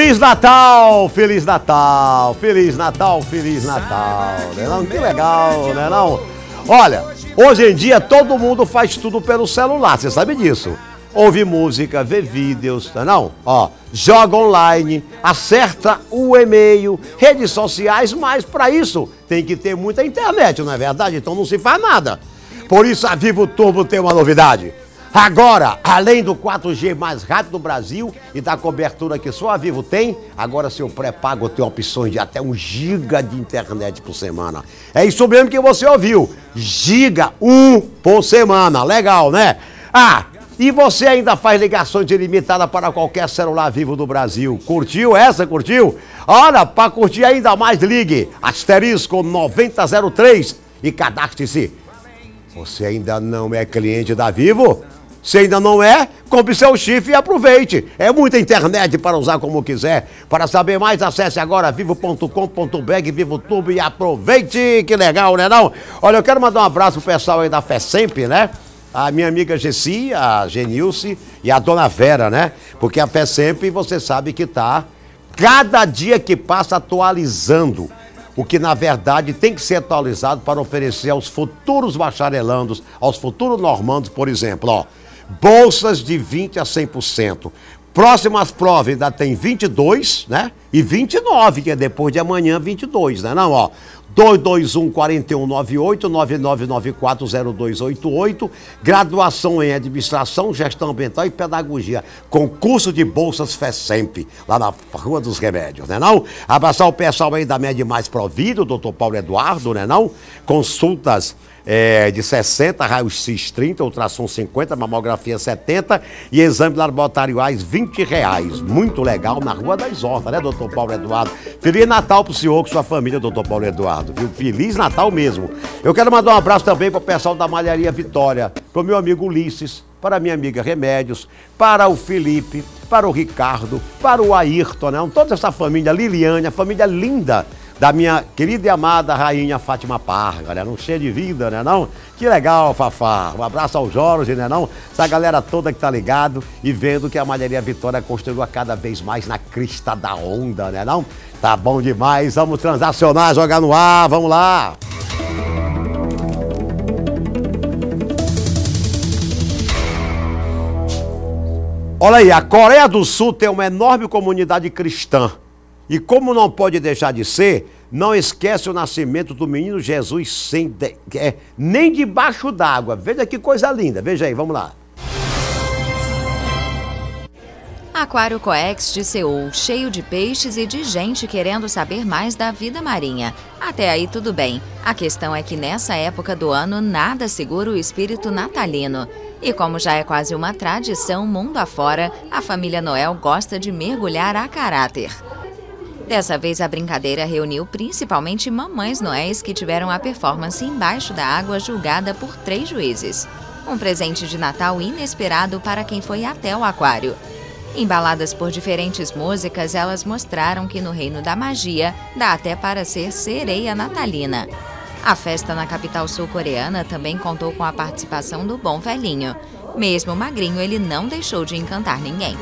Feliz Natal, Feliz Natal, Feliz Natal, Feliz Natal, né não? Que legal, né não? Olha, hoje em dia todo mundo faz tudo pelo celular, você sabe disso. Ouve música, vê vídeos, não? É? Ó, joga online, acerta o e-mail, redes sociais, mas para isso tem que ter muita internet, não é verdade? Então não se faz nada. Por isso a Vivo Turbo tem uma novidade. Agora, além do 4G mais rápido do Brasil e da cobertura que só a Vivo tem, agora seu pré-pago tem opções de até um giga de internet por semana. É isso mesmo que você ouviu, giga um por semana, legal, né? Ah, e você ainda faz ligações ilimitadas para qualquer celular vivo do Brasil. Curtiu essa? Curtiu? Olha, para curtir ainda mais, ligue asterisco 9003 e cadastre-se. Você ainda não é cliente da Vivo? Se ainda não é, compre seu chifre e aproveite. É muita internet para usar como quiser. Para saber mais, acesse agora vivo.com.br, Vivo Tubo e aproveite. Que legal, né não? Olha, eu quero mandar um abraço pro pessoal aí da FESEMP, né? A minha amiga Gessi, a Genilce e a dona Vera, né? Porque a FESEMP, você sabe que tá cada dia que passa atualizando o que na verdade tem que ser atualizado para oferecer aos futuros bacharelandos, aos futuros normandos, por exemplo, ó bolsas de 20 a 100%. Próximas provas ainda tem 22, né? E 29, que é depois de amanhã, 22, né? Não, ó. 221 4198 9994 0288 graduação em administração, gestão ambiental e pedagogia, concurso de bolsas FESEMP, lá na Rua dos Remédios, né não? Abraçar o pessoal aí da Média Mais Provido, doutor Paulo Eduardo, né não? Consultas é, de 60, raio-x 30, ultrassom 50, mamografia 70 e exame laboratoriais 20 reais. Muito legal na Rua das Hortas, né, doutor Paulo Eduardo? Feliz Natal pro senhor, com sua família, doutor Paulo Eduardo, viu? Feliz Natal mesmo. Eu quero mandar um abraço também pro pessoal da Malharia Vitória, pro meu amigo Ulisses, para minha amiga Remédios, para o Felipe, para o Ricardo, para o Ayrton, né? Toda essa família, Liliane, a família linda da minha querida e amada rainha Fátima Parga, né? Não cheia de vida, né não? Que legal, Fafá. Um abraço ao Jorge, né não? Essa galera toda que tá ligado e vendo que a Malharia Vitória construiu cada vez mais na crista da onda, né não? Tá bom demais, vamos transacionar, jogar no ar, vamos lá! Olha aí, a Coreia do Sul tem uma enorme comunidade cristã. E como não pode deixar de ser, não esquece o nascimento do menino Jesus sem de, é, nem debaixo d'água. Veja que coisa linda. Veja aí, vamos lá. Aquário Coex de Seul, cheio de peixes e de gente querendo saber mais da vida marinha. Até aí tudo bem. A questão é que nessa época do ano nada segura o espírito natalino. E como já é quase uma tradição mundo afora, a família Noel gosta de mergulhar a caráter. Dessa vez, a brincadeira reuniu principalmente mamães noéis que tiveram a performance embaixo da água julgada por três juízes. Um presente de Natal inesperado para quem foi até o aquário. Embaladas por diferentes músicas, elas mostraram que no reino da magia dá até para ser sereia natalina. A festa na capital sul-coreana também contou com a participação do Bom Velhinho. Mesmo magrinho, ele não deixou de encantar ninguém.